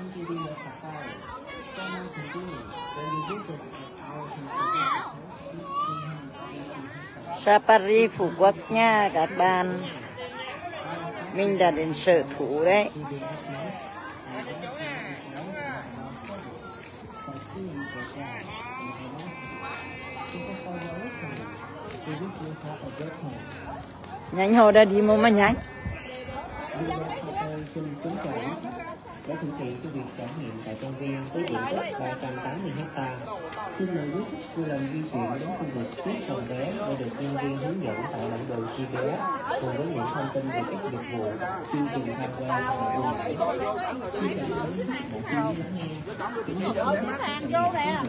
For more convenience, when you visit our conservation Safari Phú Quốc nha các bạn. Mình đã đến sở thú đấy. Nhanh hồ đã đi mua mà nhanh để thực hiện cái việc trải nghiệm tại công viên với diện tích 380 ha. Xin mời quý khách vui lòng di chuyển đến khu vực trước phòng vé để được nhân viên hướng dẫn tại bản đồ GPS cùng với những thông tin về các dịch vụ, chương trình tham quan và ưu đãi. Xin cảm ơn quý khách đã lắng nghe. Khách hàng vô nè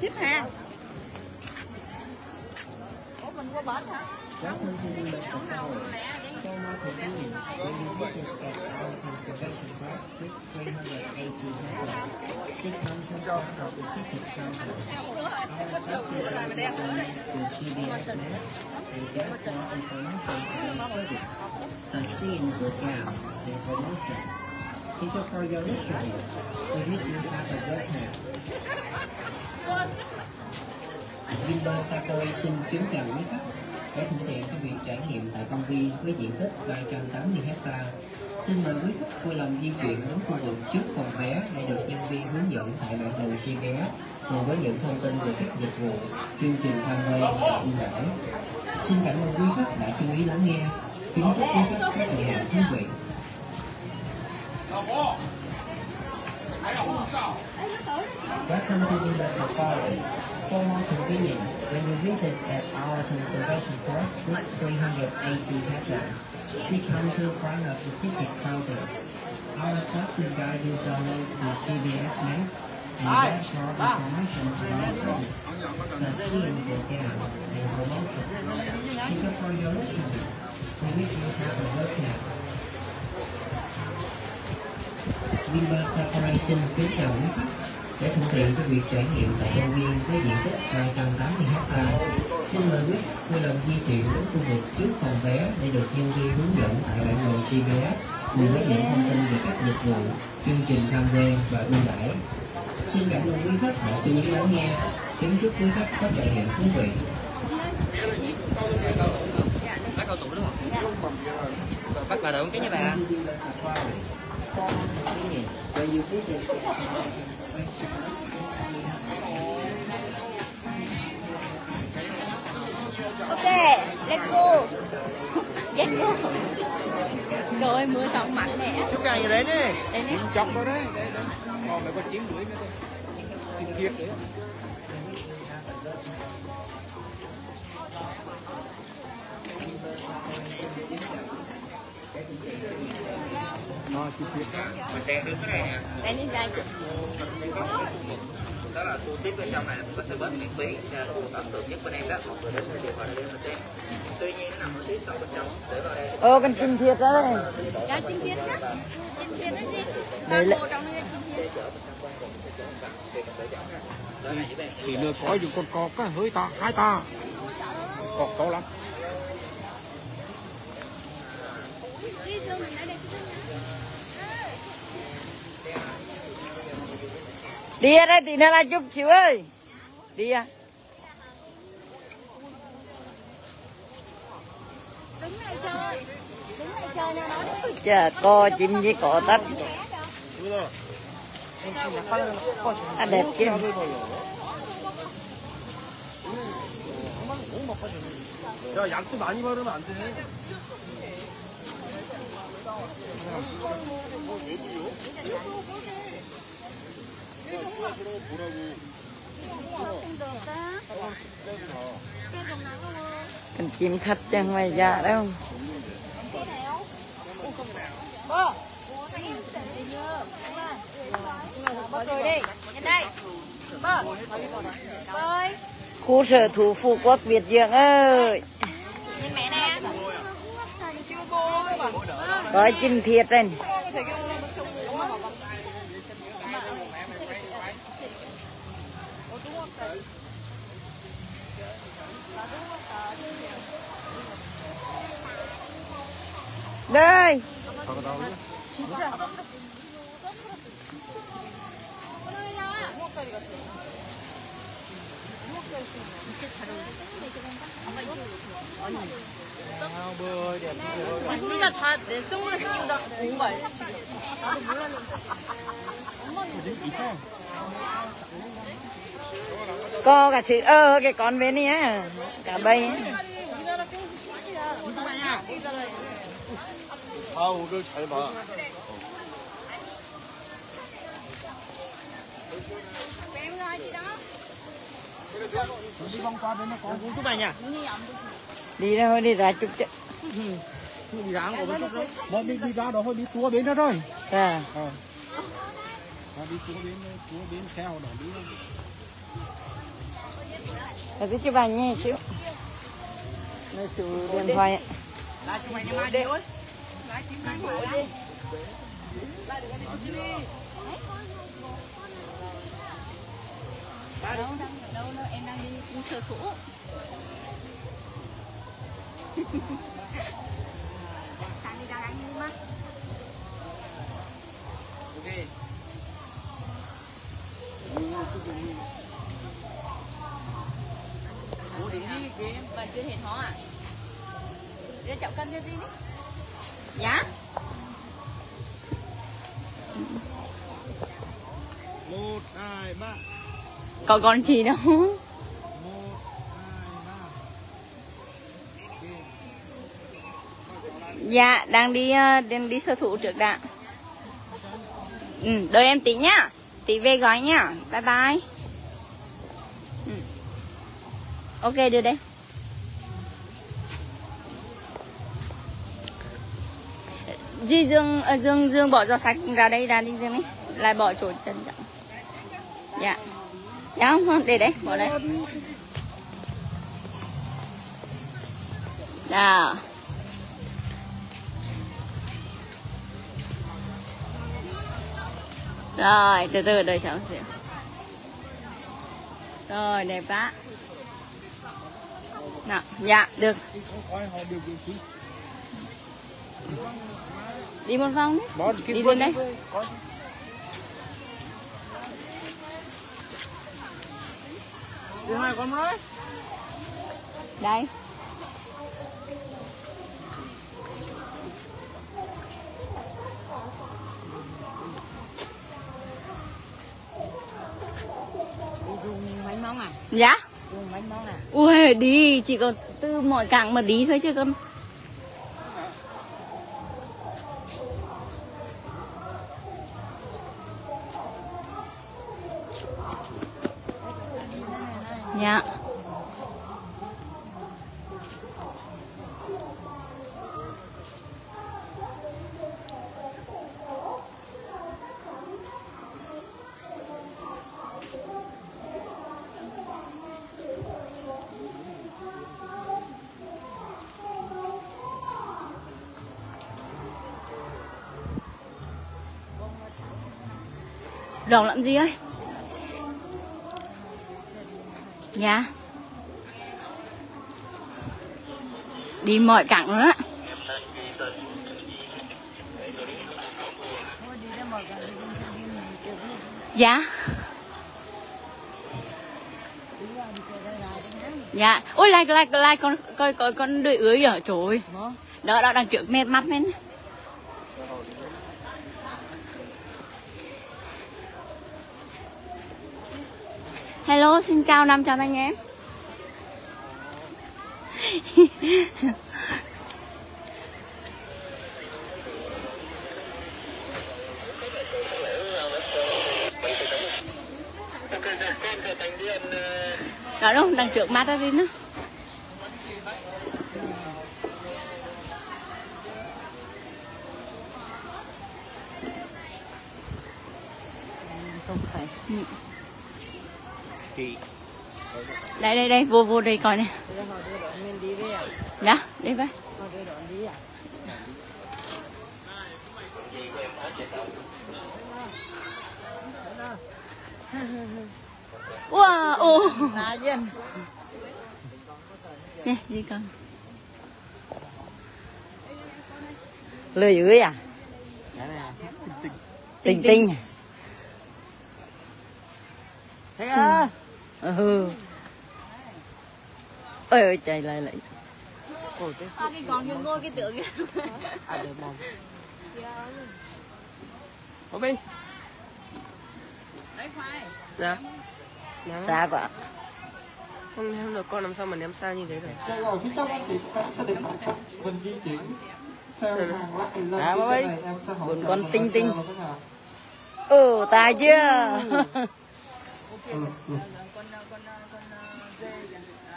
Ship hàng Ủa mình qua bển hả? Welcome to the Local Power. so much for being. This is at our conservation park, 380 This comes on top of the ticket counter. Our staff is able to connect to GBS Net and get more information on the service, succeed without the promotion. Teacher for your initiative, we wish you have a good time. Window separation chứng nhận nhé các bạn. Để thuận tiện cho việc trải nghiệm tại công viên với diện tích 380 ha. Xin mời quý khách vui lòng di chuyển đến khu vực trước phòng vé để được nhân viên hướng dẫn tại bản đồ GPS cùng với những thông tin về các dịch vụ, chương trình tham quan và ưu đãi. Xin cảm ơn quý khách đã chú ý lắng nghe. Kính chúc quý khách các trải hạn thú vị. Welcome to the Safari. For more convenience, when you visit at our conservation park with 380 hectares, please come to the front of the ticket counter. Our staff will guide you download the CBS map and get more ah. information about service, sightseeing program, and promotion. Thank you for your listening. We wish you have a good time. Xin kính chào quý khách để thuận tiện cho việc trải nghiệm tại công viên với diện tích 280 ha. Xin mời quý khách vui lòng di chuyển đến khu vực trước phòng vé để được nhân viên hướng dẫn tại bản đồ GPS cùng với những thông tin về các dịch vụ, chương trình tham quan và ưu đãi. Xin cảm ơn quý khách đã chú ý lắng nghe. Kính chúc quý khách có trải nghiệm thú vị. bác cao tuổi đúng không? Bác bà đợi một cái nha bà. Where you Ok, let's go. Let's go. Rồi mưa xong mạnh nè. Chú càng gì đấy nè. Đây nè. Chọc đó đấy. Đây, đây. Còn lại có chín rưỡi nữa thôi. Chín thiệt đấy. Nó chín thiệt. mình đang đứng cái này nè Đây đi ra chụp. đó là tour tiếp bên trong này là có service miễn phí nha tour ấn tượng nhất bên em đó mọi người đến điều vào đây mình xem tuy nhiên nó nằm ở tiếp sau bên trong để vào đây Ô con chim thiệt đó đây Cho chim thiên nhá. Chim là gì? Đây Ba là- bộ trong đây là chim thiên. Thì nữa có những con cọp á, hơi to, hai to. Cọp to lắm. Đi dương mình lấy đây Đi ra đây tí nữa là chụp xíu ơi Đi à Đứng lại chơi. Đứng lại chơi nha nó đi. Chà co chim với cỏ tắt À đẹp chứ 야, 약도 많이 바르면 안 돼. Cần được đó. Cái thật chứ không dạ đâu Bơ. Bơ cười đi. Nhìn đây. Bơ. Bơi. Khu sở thủ phủ Quốc Việt Dương ơi Nhìn mẹ nè. Có chim thiệt đây Đây 우리가 다 내 선글라스 끼우다 온 거 알지? co cả chữ ơ cái con bên này á cả bay đi có cũng chụp ảnh nha. đi ra thôi đi ra chụp chứ Đi ra của bên chụp đó. Bọn đi đi ra đó thôi đi tua bên đó rồi. à Ờ. Nó đi tua bên tua bên theo đó đi. rồi cứ chụp ảnh nhé xíu nó chụp điện thoại. Là chụp ảnh mai đi ơi. Đâu, đang ở đâu đâu, em đang đi cung chờ thủ. Sang đi ra anh đi mà. Ok. Ủa đi đi kìa. Vẫn chưa hết hóa à? Đưa chậu cân cho đi đi. Dạ? Một, hai, ba. Có con gì đâu. Một, hai, ba. Dạ, đang đi ờ, đang đi sơ thủ trước đã. Ừ, đợi em tí nhá. Tí về gói nhá. Bye bye. Ừ. Ok, đưa đây. Di Dương, ờ, Dương, Dương bỏ giỏ sạch ra đây, ra đi Dương đi. Lại bỏ chỗ chân trọng. Dạ. Dạ không, không, để đấy, bỏ đây. Dạ. Rồi, từ từ đợi cháu xíu. Rồi, đẹp quá. Nào, dạ, được. Đi một vòng đi. Đi bên đây. Đi hai con đấy. Đây. bánh mong à Dạ. bánh mong à Ui, đi, chỉ có từ mọi cảng mà đi thôi chứ con. Rộng lắm gì ơi? Dạ. Đi mọi cảng nữa. á. Dạ. Dạ. Ôi lại lại lại con coi coi con đuổi ưới ở trời. Đó đó đằng trước mệt mắt men. Hello, xin chào 500 anh em. Đó đúng, đằng trước mắt đi nữa. Đây đây đây, vô vô đây coi nè. Đón mình đi về à Dạ, với. à Wow, Nè, gì con? lười ưới à Cái này. Tình tình. tình tình à thấy à ừ ôi ơi chạy lại lại À, cái còn cái ngôi cái tượng kia. Đấy phải. Dạ. xa quá Không em được con làm sao mà ném xa như thế được. Rồi À, hỗ Bốn trợ con tinh tinh. ừ tài chưa Ừ, ừ.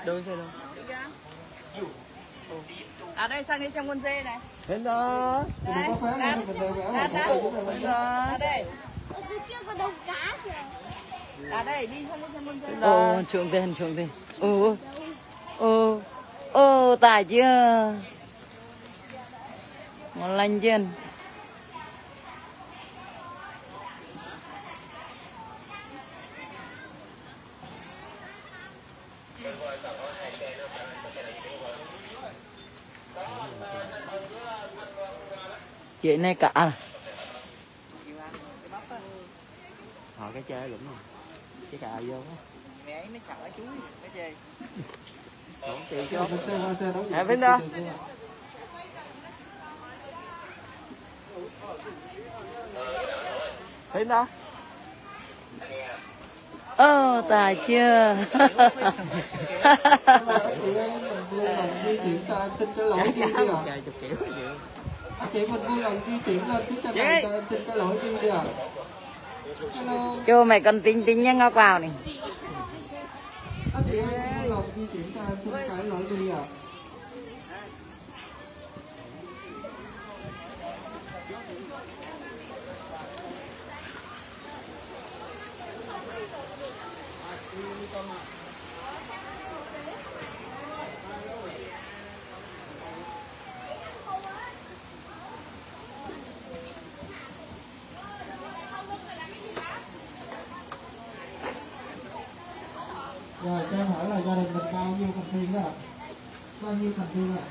Đâu xe đâu. À đây sang đây xem con dê này. đến đó Thì đừng có phá nha, mình đều vẽ Đạt, là đạt. hỗ trợ giúp em. À đây. chưa có đâu cá kìa À đây đi sang đây xem con dê. ồ xuống tiền xuống tiền ồ ồ ồ tài chưa ngon lành chưa Vậy này cả à? Họ cái chơi lũng rồi. Cái cà vô á. Mẹ nó chở chú cái gì? À, đó. Đó. Ơ tài chưa? Chị em xin cái lỗi đi chị mình vui lòng di chuyển lên phía trên này cho em xin cái lỗi đi đi ạ. Cho mày con tinh tinh nha ngọc vào này. anh chị em vui lòng di chuyển cho em xin cái lỗi đi ạ. Rồi, cho em hỏi là gia đình mình bao nhiêu thành viên đó ạ? Bao nhiêu thành viên ạ?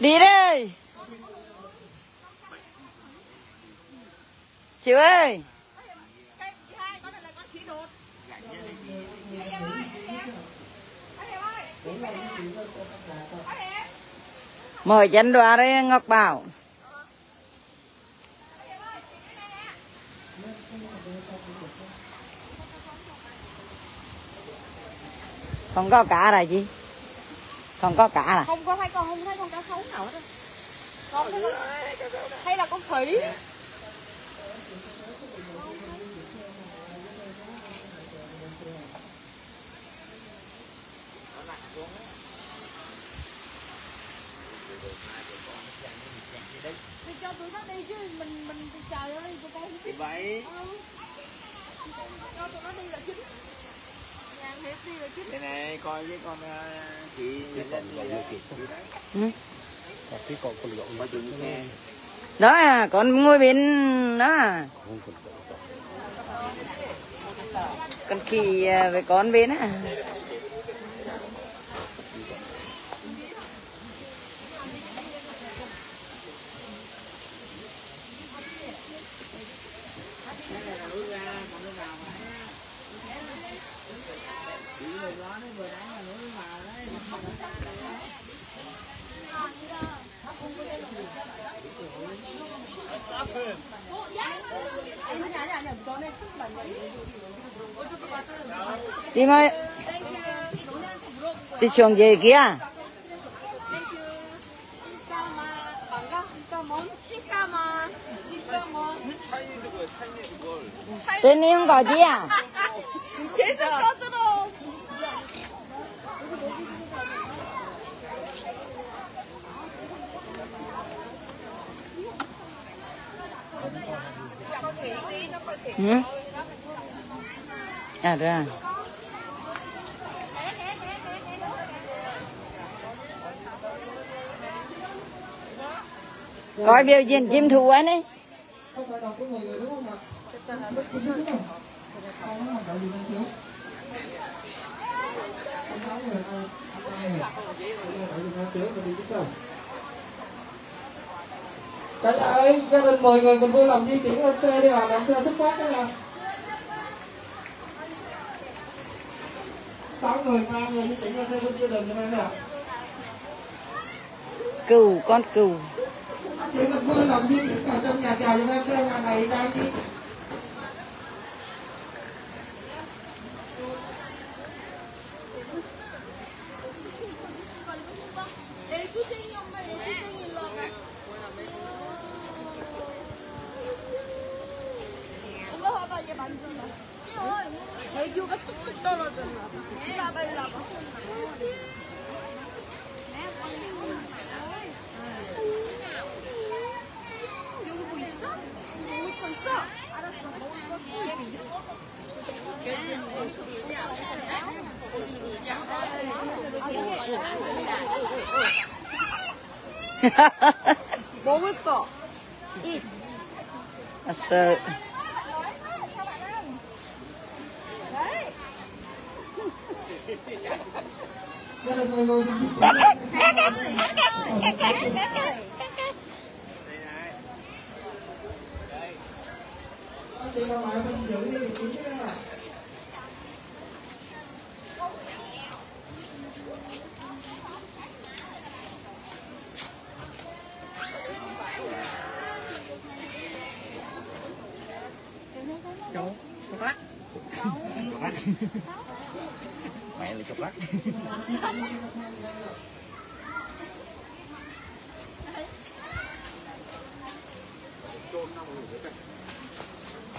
Đi đây. Chị ơi. Mời chân đoà đấy Ngọc Bảo. Không có cả là gì? Không có cả là. Không có hai con không thấy con cá sấu nào hết. á. Con thấy con hay là con khỉ. Cho tụi nó đi chứ mình mình trời ơi tụi con không biết. Vậy. Cho tụi nó đi là chính. Nhà Hiệp đi là chính. Đây này coi với con ờ, chị Danh Ừ. Cái con con lộn mà đừng nghe. Đó à, còn ngồi bên đó à. Con khỉ à, với con bên á. Đi mà đi xuống về kia tên em gì à? Ừ? à ra coi biểu diễn chim thú ấy đấy Không phải đọc của người đúng không ạ? Không? Cả nhà ơi gia đình mười người mình vui lòng di chuyển lên xe đi ạ làm xe xuất phát đó nha sáu người năm người di chuyển lên xe bên gia đình giùm em nè cừu con cừu. Chị mình vui lòng di chuyển vào trong nhà chờ giùm em xe nhà này đang đi 먹을 거. 이 sợ gia đình mười người Đi vị trí đó nè mẹ là chụp lắc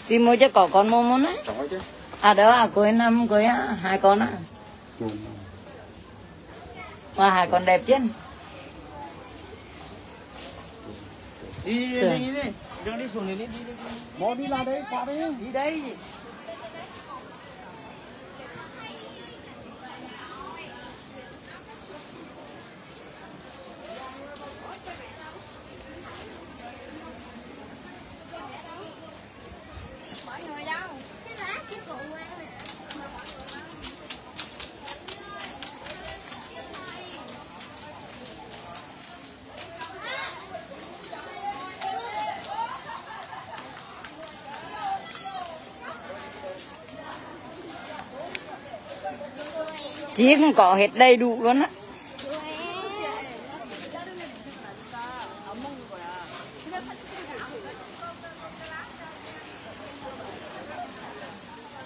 đi mua cho có con mua muốn á. Chứ. À đó à cuối năm cuối hai con á. Mà hai con đẹp chứ. Đi đi đi đi đừng đi xuống đi đi bỏ đi ra đấy qua đấy đi đây chỉ cũng có hết đầy đủ luôn á.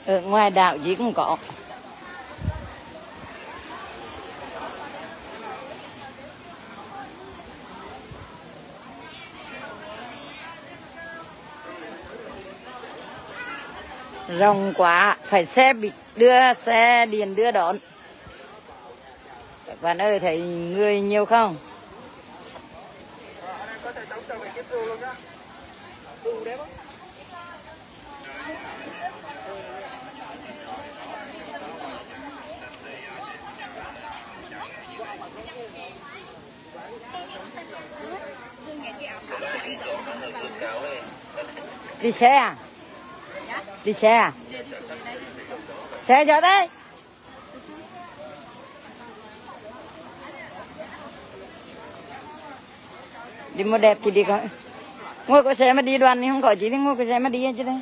Ở ngoài đảo gì cũng có. Rộng quá, phải xe bị đưa, xe điện đưa đón các bạn ơi thấy người nhiều không? Đi xe à? Đi xe à? Xe cho đây đi mua đẹp thì đi coi ngồi có xe mà đi đoàn thì không có chỉ thì ngồi có xe mà đi chứ đây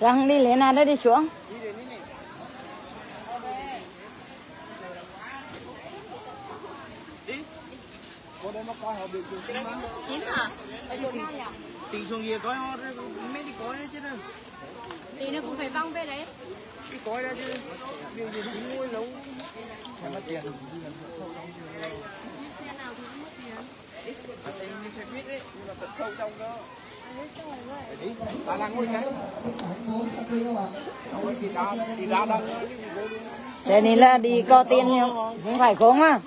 Răng đi lấy nào đó đi xuống. Chín hả? Tiền xuống về coi họ mấy đi coi đấy chứ đâu. Thì nó cũng phải vong về đấy. Đi coi ra chứ. Điều gì cũng nuôi lâu mà mất tiền. À, xe như xe buýt ấy, nhưng mà tận sâu trong đó ta đang ngồi Thế này là đi có tiền không? Không phải không à?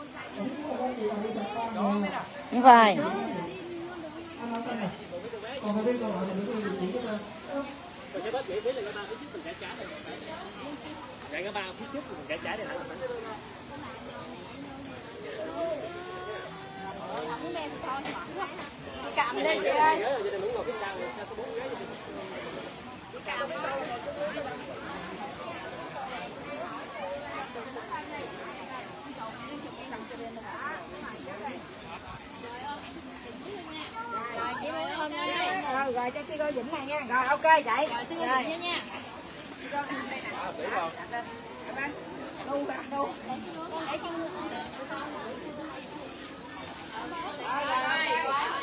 Không phải. cái Cạm lên chị ơi. Rồi, rồi cho sư cô Vĩnh này nha. Rồi, ok vậy. Rồi, sư cô Vĩnh nha. Bye. Bye. Bye.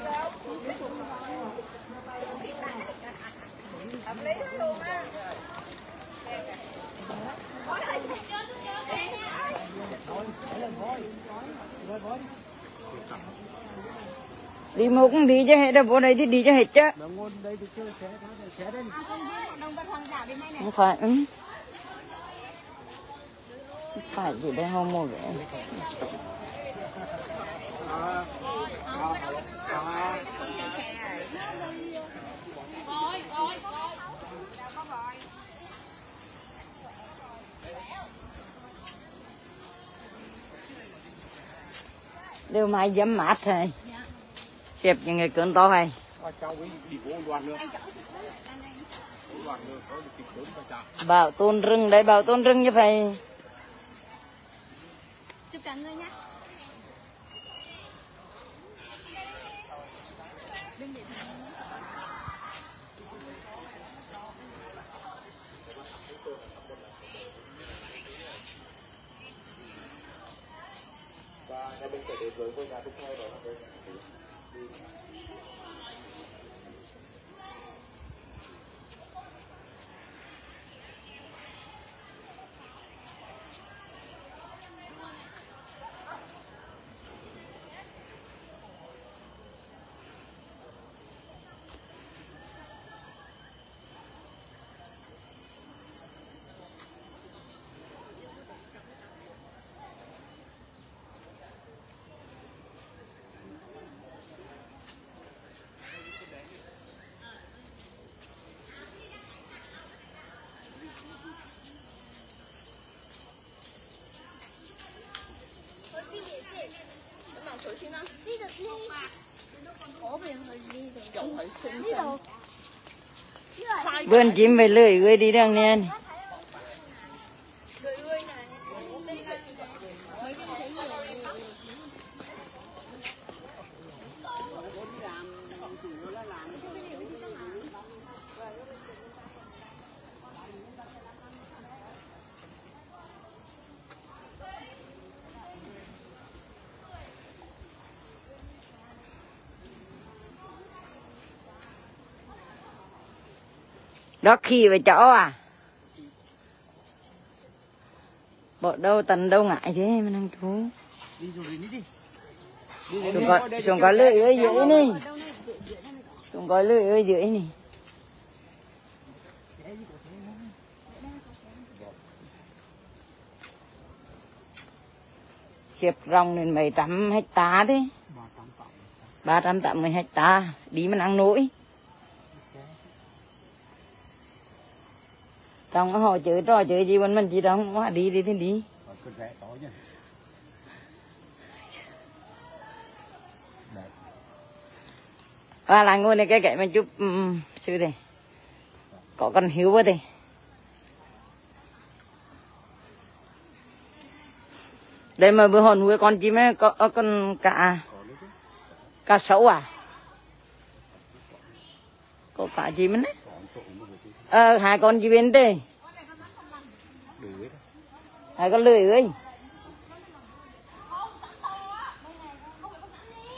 đi mua cũng đi chứ hết đâu bộ này thì đi cho hết chứ. Không phải ừ. không phải gì đây không mua vậy Điều mai dám mát thôi. Kẹp cho người cơn to hay Bảo tôn rừng đấy, bảo tôn rừng như vậy. Chụp cả người nhá Mà cháu ấy đi vô đoàn nữa. Đoàn nữa có được kịch lớn và chả. bảo tồn rừng đấy bảo tồn rừng như phải Chụp cảnh rồi nhá. Vườn chim về lưỡi người đi đang này. Đó, khi về chỗ à? Bộ đâu tần đâu ngại thế mà đang chú. Đi xuống có xuống có lưỡi ở dưới này. Xuống có lưỡi ở dưới này. Xếp rong lên mấy trăm hecta đấy ba trăm tám mươi hecta. Đi mà ăn nổi trong họ chửi trò chửi gì mình mình chỉ đâu mà đi đi thì đi. Còn cơn rẽ đó nhá. à là ngồi này cái cái mà chụp um, sư này có con hiếu quá thì đây mà bữa hòn nuôi con chim ấy có, con cả cá sấu à? Có cả chim đấy ờ hai con chim bên đây. Hai con lười ơi.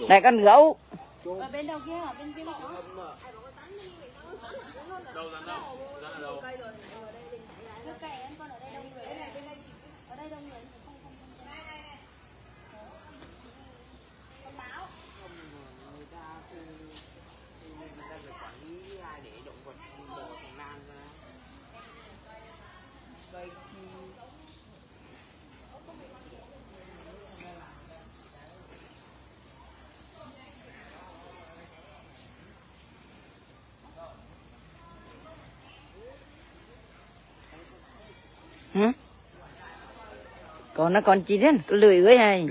Này con gấu. Ở bên đầu kia, ở bên kia có. Nước kè em con ở đây đông người. Ở đây đông người. Hả? Còn nó còn chi đấy, có lười ơi hay.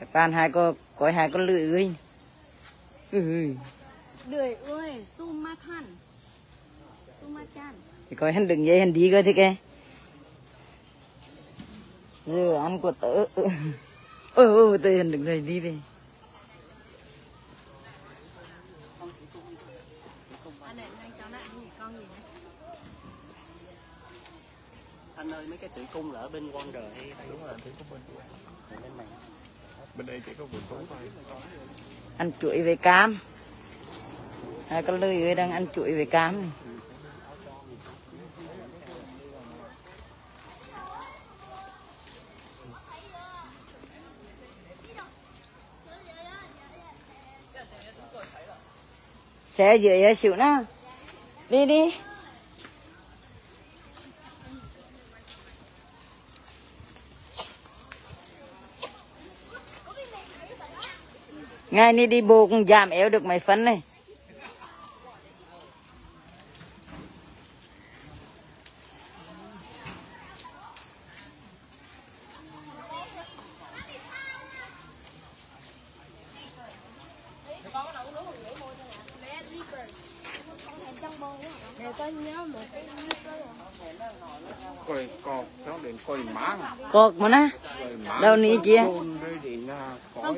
Cái pan hai có có hai con lười ơi. Ừ. Đời ơi, su ma than. Su ma chan. Thì coi hắn đừng dậy hắn đi coi thế kìa. Giờ ăn của tớ. Ừ, ừ, tớ hắn đừng rồi đi đi. Anh ơi mấy cái thủy cung là ở bên Wonder hay đúng rồi thủy cung bên bên này bên đây chỉ có vườn thú thôi Ăn chuỗi với cam. Hai con lười ơi đang ăn chuỗi với cam này. Xe dưới xỉu nào. Đi đi. Ngày nay đi bộ cũng giảm éo được mấy phân này. Để coi nhớ một cái coi cọp cháu đến coi máng Cột mà nè. Đâu ní chị? Rồi đến à, coi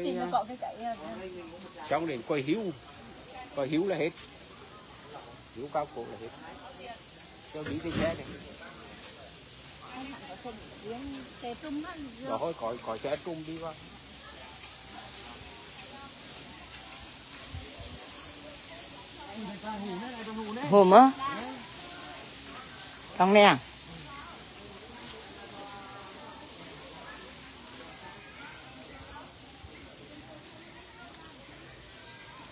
cháu đến coi hiếu. Coi hiếu là hết. Hiếu cao cổ là hết. Cho đi cái xe này. Rồi thôi coi coi xe trung đi qua Hôm á. Trong à?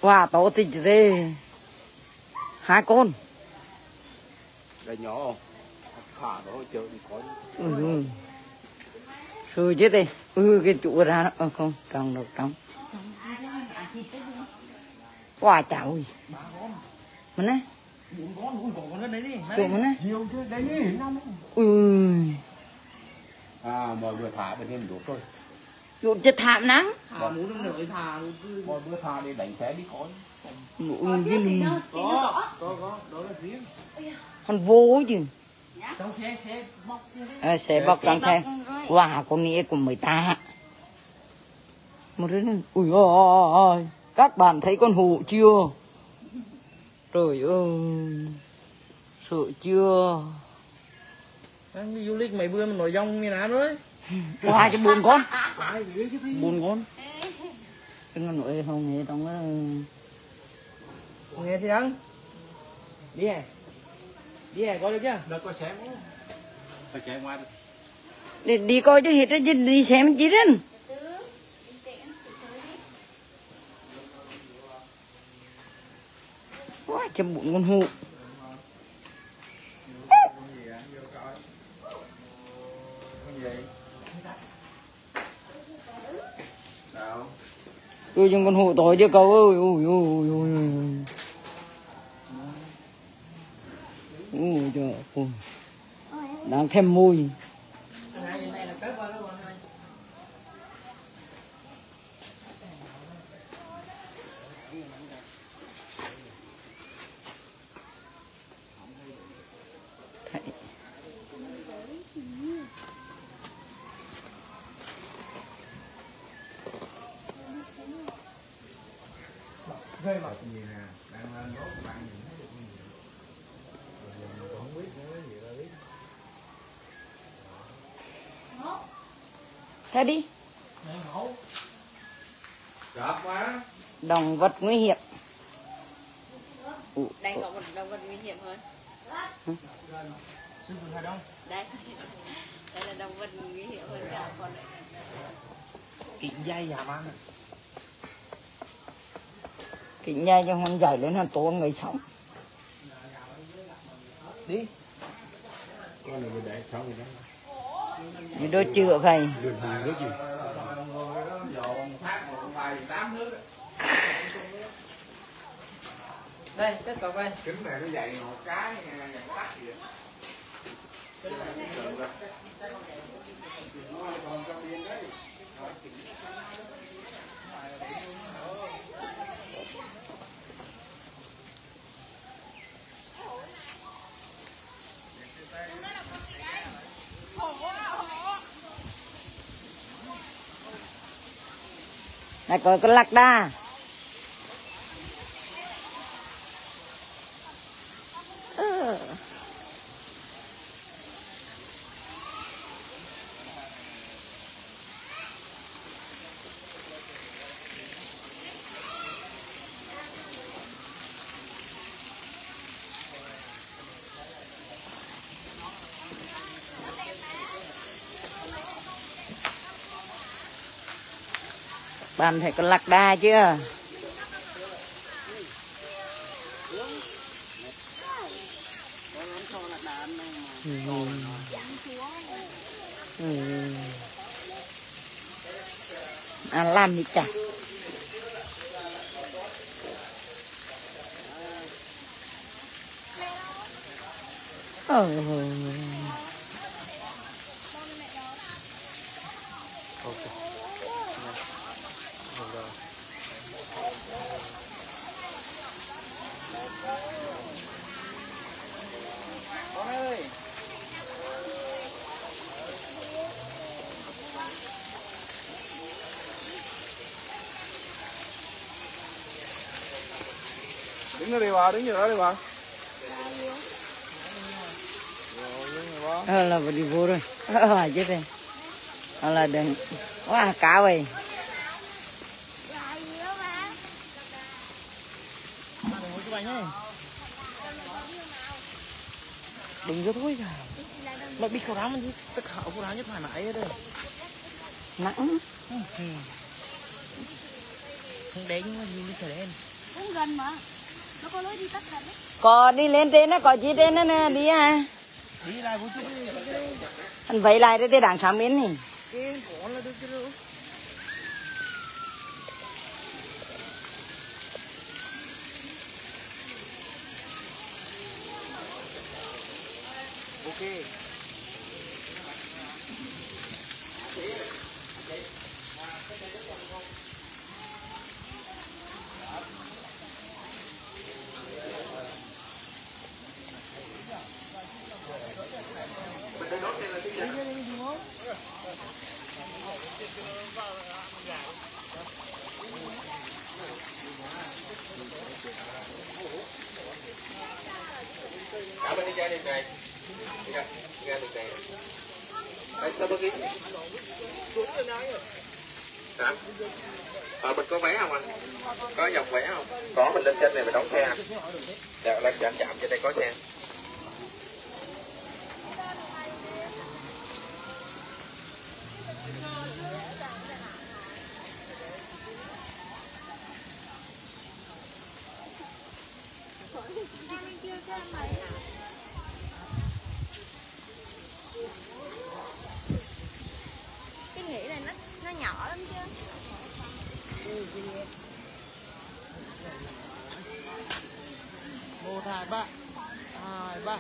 Wow, tổ thì chỉ thế. Hai con. là nhỏ thả nó chợ đi coi Ừ. Rồi chứ thế. Ừ, cái chỗ ra nó. Ừ, không, trong đâu, trong. Wow, chào ơi. Mà nè. Chỗ mà nè. nhiều chứ đấy năm Ừ. à mọi người thả bên em đuổi thôi Chỗ chết thảm nắng. mọi người thả đi đánh xe đi coi Ừ, cái này. có có có đó là riêng Con vô chứ. trong xe xe móc Ờ, xe bọc trong xe. Wow, con nghĩa của người ta. Một đứa này. Ui ôi, ôi. Các bạn thấy con hổ chưa? Trời ơi. Sợ chưa? anh đi du lịch mấy bữa mà nói dòng miền Nam rồi Wow, cho buồn con. Buồn con. Cái con nội không nghe trong đó. nghe thì ăn đi à đi à coi được chưa nó có xe không có xe ngoài Đi, đi coi cho hết đó chứ đi xem chi đến. Quá cho bụng con hụ. Tôi trong con hụ tối chưa cậu ơi? Ui ui ui ui ui trời ui. Đang thèm mùi. Thuê mà. Gì nè đang lên đốt bạn nhìn thấy được gì rồi giờ mình cũng không biết nữa gì đâu biết. Thế đi. Chợt quá. Động vật nguy hiểm. Ủa, Đang có một động vật nguy hiểm hơn. Sư phụ Hà Đông Đây. Đây là động vật nguy hiểm hơn cả con này. Kiện dây à man cái nhà cho hắn dạy lên hắn tổ người sống. Đi Con này để sống rồi đó Như đôi chữa vậy. Hàng Đây, kết cọc đây. Kính này nó dày một cái tắt gì Này coi con lạc đà. Bạn thấy có lạc đà chứ Ừ. Ừ. À, làm đi chả ờ Con ơi Đứng bà, đứng ở đây bà. Ờ là đi vô rồi. Ờ chết rồi. Ờ là đừng. Quá cá vậy đừng có thôi à mà bị khẩu ráo mình tất cả khẩu ráo nhất phải nãy đây nặng. Không đến nhưng mà gì phải đến Cũng gần mà. Có lối đi tắt gần đấy. có đi lên trên nó có chi trên nó nè đi à. Đi lại một chút anh vậy lại để đằng sáng miến này cái có là được chứ đâu ok Cả bên đi ra đường này Đi ra, đi ra đường này Đây, sao bước đi Hả? Ờ, mình có vé không anh? Có dòng vé không? Có, mình lên trên này mình đóng xe Dạ, lên chạm chạm trên đây có xe Cái nghĩ này nó nó nhỏ lắm chứ. một hai ba hai ba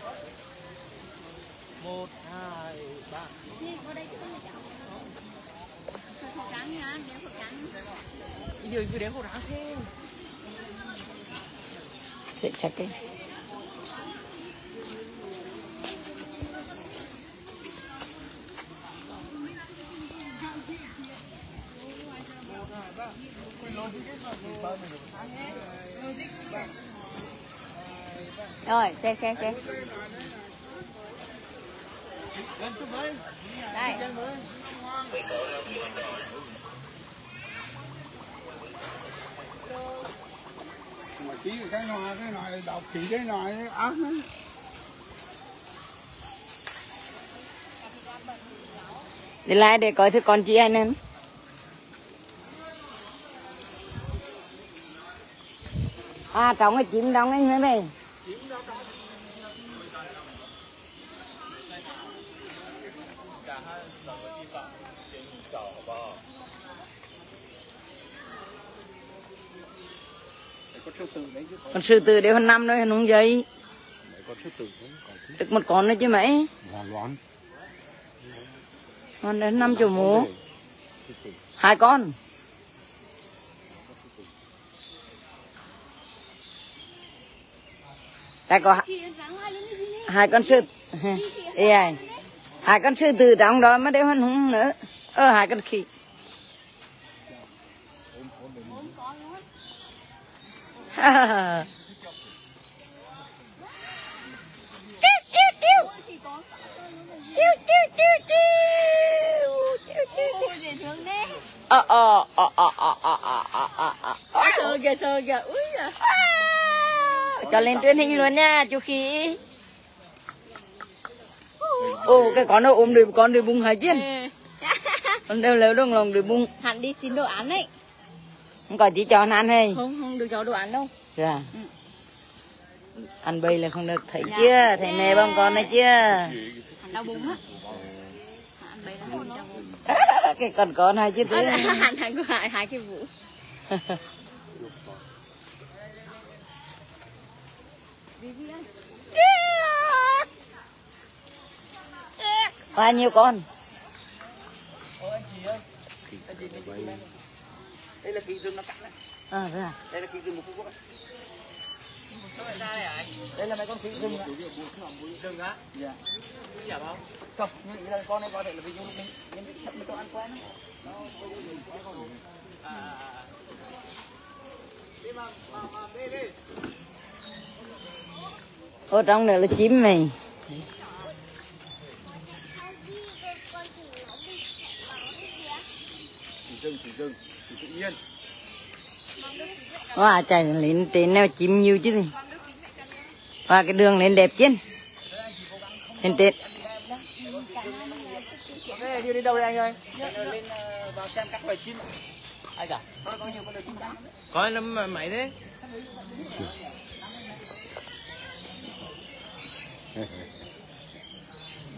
một hai ba Đi qua đây chứ không chọn. Khẩu khẩu trắng nha, đeo khẩu trắng. bây giờ cứ đeo khẩu ráo thế sẽ chắc cái một hai ba quên lỗi cái gì ba mình rồi, xe xe xe. Đây. Mà chỉ cái nồi cái nồi đọc chỉ cái nồi áo nó đi lại để coi thử con chị anh em. à trồng cái chim đông anh nữa đây con sư tử đấy hơn năm nữa nó không dây được một con nữa chứ mấy con đến năm triệu mũ. Hai con. Đây có hai con sư ai hai con sư tử trong đó mà đều hơn hung nữa ơ hai con khỉ kêu, kêu, kêu. Kêu, kêu, kêu. Ờ, ờ, ờ, ờ, ờ, ờ, ờ, ờ, ờ, ờ. Cho lên truyền hình luôn nha chú khí ồ cái con nó ôm được con được bung hai chiên. Con đều leo đông lòng được bung. Hắn đi xin đồ ăn đấy. Không có chỉ cho nó ăn hay. Không không được cho đồ ăn đâu. Dạ. Ăn bây là không được thấy Dạ. chưa? Thấy mẹ bông con này chưa? Hắn đau bụng á. Hắn hắn cái con con hai chứ tứ hắn hắn hai hai cái vụ bao nhiêu con? Đây là kỳ rừng nó cắt đấy à, thế à? đây là kỳ rừng của phú quốc. Đấy đây là mấy con khỉ rừng ạ. Rừng á. Dạ. Dạ không? Không nhưng ý là con này có thể là ví dụ mình mình sắp mình cho ăn quen á. Nó à, à, à. đi mà mà mà đi đi. Ở trong này là chim này rừng chỉ rừng chỉ tự nhiên Wow, chạy lên trên nào chim nhiều chứ gì. Và cái đường lên đẹp chứ. Lên trên. ok đi đâu đây anh ơi lên vào xem các loài chim ai cả nó có nhiều con loài chim đá Coi nó mà mày thế.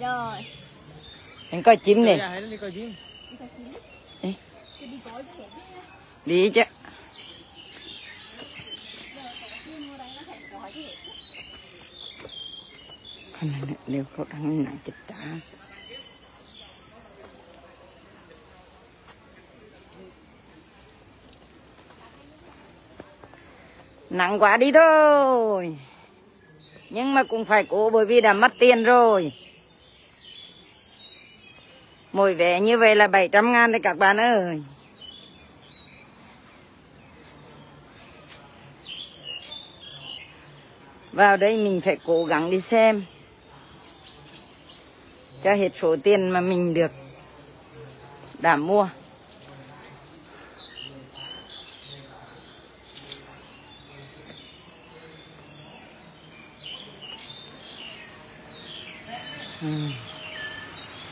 rồi Mình coi chim này. Đi chứ. Con này đều có ăn nặng chích trả. Nặng quá đi thôi. Nhưng mà cũng phải cố bởi vì đã mất tiền rồi. Mỗi vé như vậy là 700 ngàn đấy các bạn ơi. Vào đây mình phải cố gắng đi xem. Cho hết số tiền mà mình được đã mua. Ừ.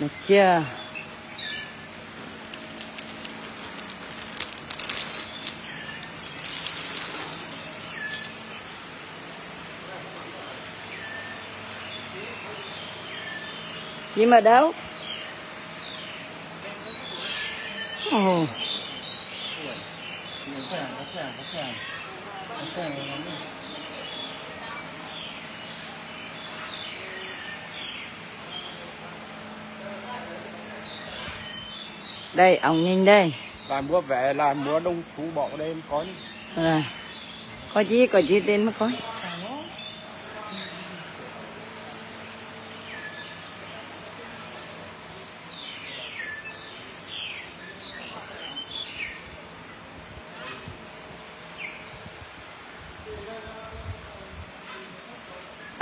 Được chưa? Chim ở đâu? Ồ. Đây, ông nhìn đây. là mua vé là mua đông phú bỏ đây em có À. Có chi, có chi tên mà coi.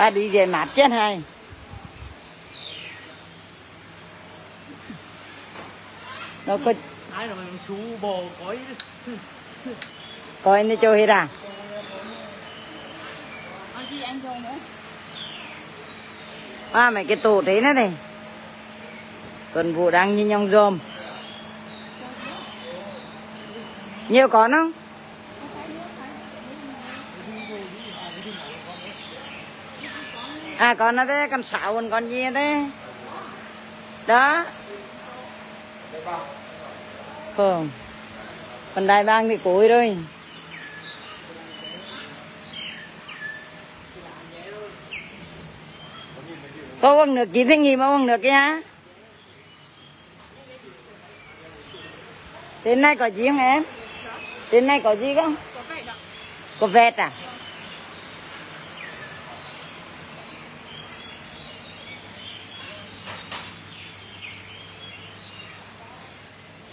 Ta đi về mát chết hay. Nó có ai rồi mình xú bò cõi coi nó cho hết à? À mấy cái tổ đấy nữa này. Còn vụ đang như nhông rôm nhiều con không à con nó thế, con sạo còn con gì thế đó không còn đại bang thì cối rồi có uống nước gì thế, nghỉ mà uống nước kia đến nay có gì không em? đến nay có gì không? Có vẹt à?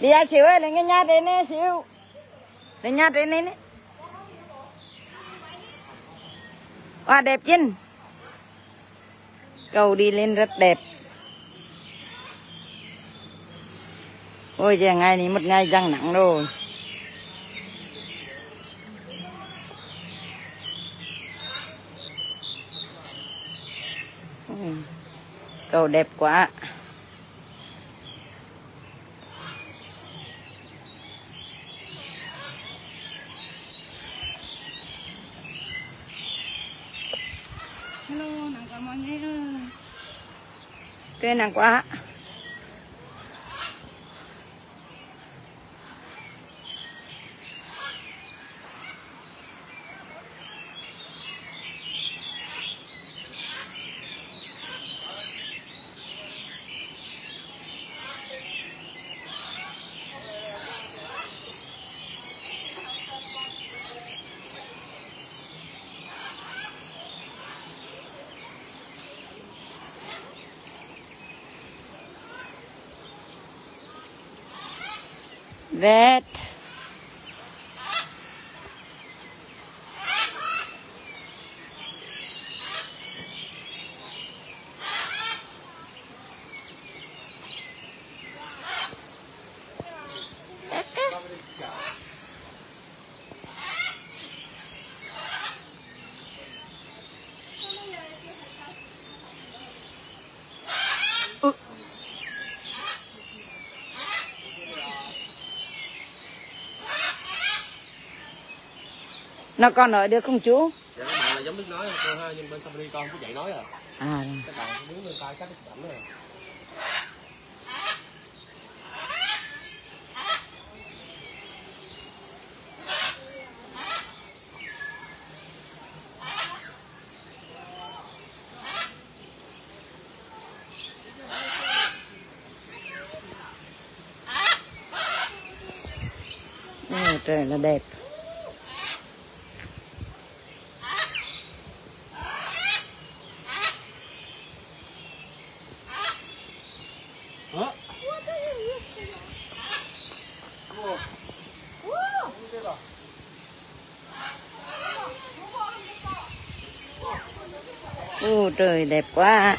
Đi ra xíu ơi, lên cái nhà đến này xíu. Lên nhà đến nè Wow, đẹp chứ. Cầu đi lên rất đẹp. Ôi giờ ngày này một ngày răng nặng rồi. Cầu đẹp quá. Nặng nặng quá Vẹt nó còn nói được không chú? dạ các bạn là giống biết nói cô ha nhưng bên đi con cứ dạy nói à. À, các bạn đứng bên tay chậm này. Ôi, trời là đẹp Ôi trời đẹp quá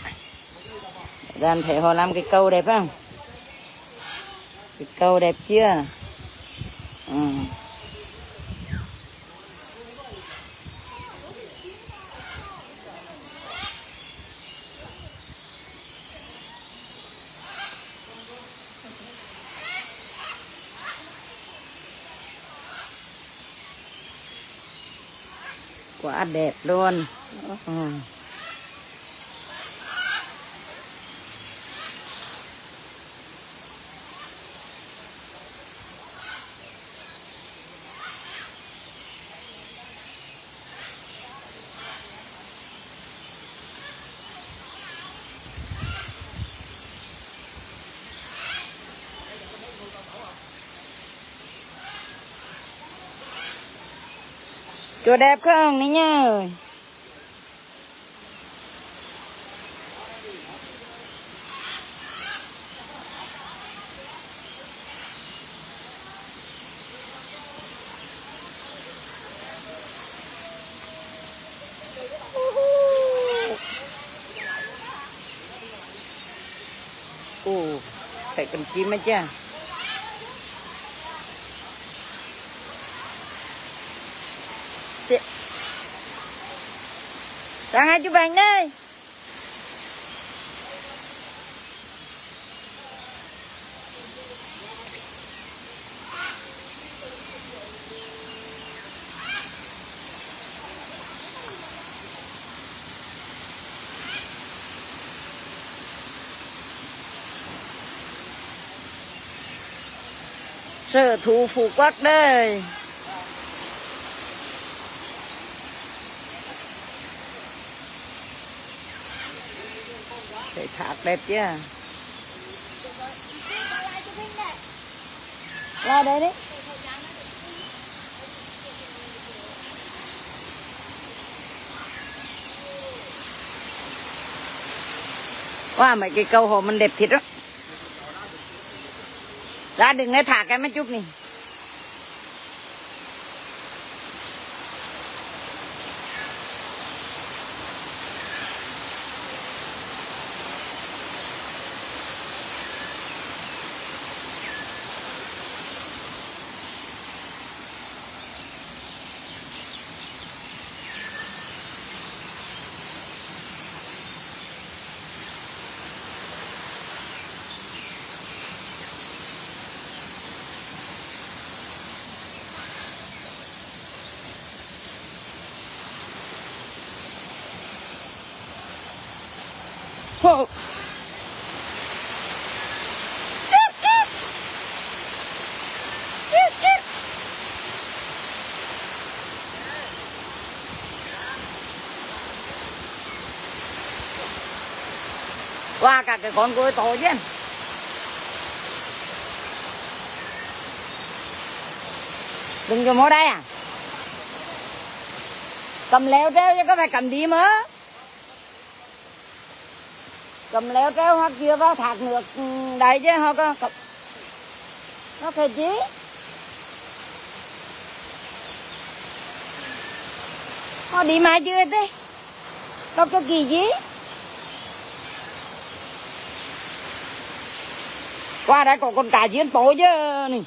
Đoàn thể họ làm cái câu đẹp không? Cái câu đẹp chưa? Ừ. Quá đẹp luôn. Ừ. Chùa đẹp không ní nha Ồ, phải cần chim ấy chứ Tặng hai chú vàng đi, sở thủ phú quốc đây. Thấy đẹp chứ. Lo đây đấy. Wow, mấy cái câu hồ mình đẹp thiệt đó. Ra đừng nghe thả cái mấy chút này Qua cả cái con cua to chứ. Đừng cho mó đây à. Cầm leo treo chứ có phải cầm đi mà. Cầm leo treo hoặc kia vào thạc ngược ừ, đấy chứ họ có cầm... nó phải chứ họ đi mai chưa thế? Đâu có kỳ gì? Qua đây có con cá diễn tối chứ này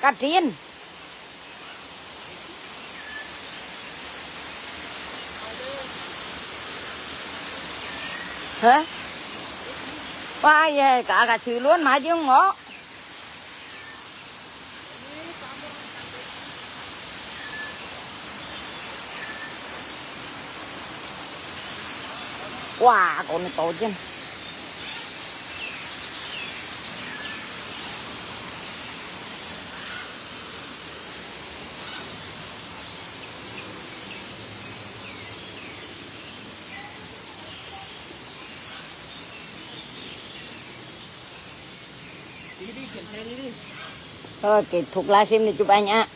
cá chiến hả? Qua về? Cả cả sự luôn mà chứ không ngó. Wow con này to chứ. Thôi đi chuyển xe sim đi thôi kết thúc livestream chụp ảnh nhá